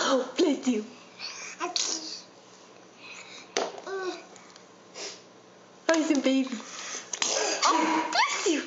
Oh, bless you. Oh, he's a baby. Oh, bless you.